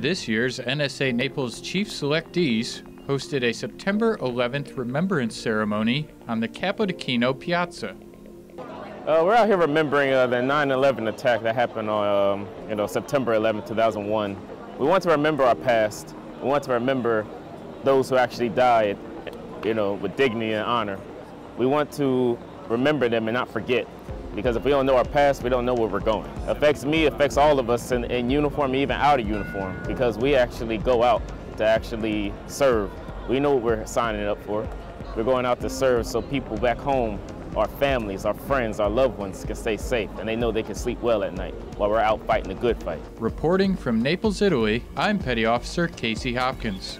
This year's NSA Naples Chief Selectees hosted a September 11th remembrance ceremony on the Capodichino Piazza. Uh, we're out here remembering uh, the 9/11 attack that happened on, um, you know, September 11, 2001. We want to remember our past. We want to remember those who actually died, you know, with dignity and honor. We want to remember them and not forget. Because if we don't know our past, we don't know where we're going. It affects me, affects all of us in, in uniform, even out of uniform, because we actually go out to actually serve. We know what we're signing up for. We're going out to serve so people back home, our families, our friends, our loved ones can stay safe and they know they can sleep well at night while we're out fighting the good fight. Reporting from Naples, Italy, I'm Petty Officer Casey Hopkins.